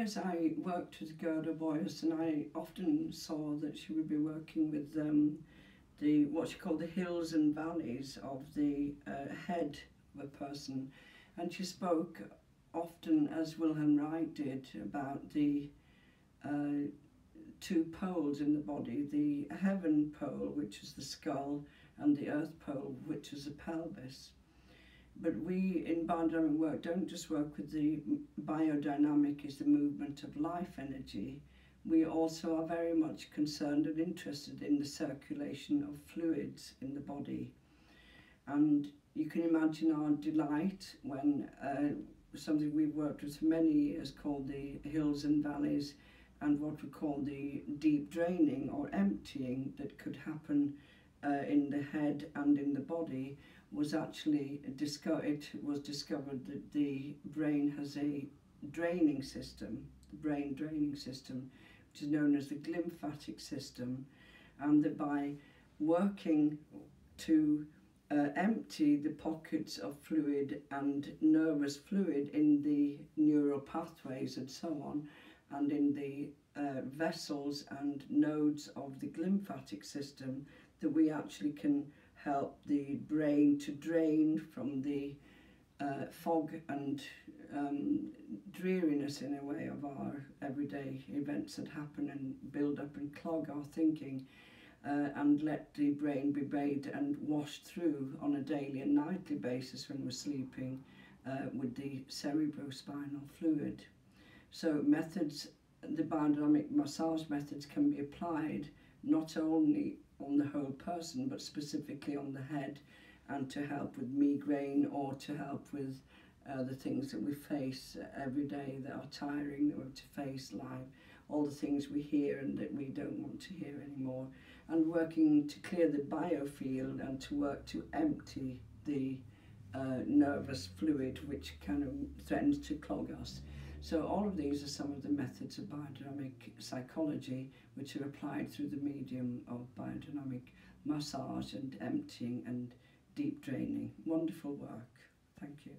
years I worked with Gerda Boyesen and I often saw that she would be working with um, the what she called the hills and valleys of the uh, head of a person and she spoke often as Wilhelm Reich did about the uh, two poles in the body, the heaven pole which is the skull and the earth pole which is the pelvis. But we in biodynamic work don't just work with the biodynamic is the movement of life energy. We also are very much concerned and interested in the circulation of fluids in the body. And you can imagine our delight when uh, something we've worked with for many years called the hills and valleys and what we call the deep draining or emptying that could happen uh, in the head and in the body was actually discovered, it was discovered that the brain has a draining system, the brain draining system, which is known as the glymphatic system, and that by working to uh, empty the pockets of fluid and nervous fluid in the neural pathways and so on, and in the uh, vessels and nodes of the glymphatic system, that we actually can help the brain to drain from the uh, fog and um, dreariness in a way of our everyday events that happen and build up and clog our thinking uh, and let the brain be bathed and washed through on a daily and nightly basis when we're sleeping uh, with the cerebrospinal fluid. So methods, the biodynamic massage methods can be applied not only on the whole person, but specifically on the head, and to help with migraine or to help with uh, the things that we face every day that are tiring, that we have to face life, all the things we hear and that we don't want to hear anymore, and working to clear the biofield and to work to empty the uh, nervous fluid which kind of threatens to clog us. So all of these are some of the methods of biodynamic psychology which are applied through the medium of biodynamic massage and emptying and deep draining. Wonderful work. Thank you.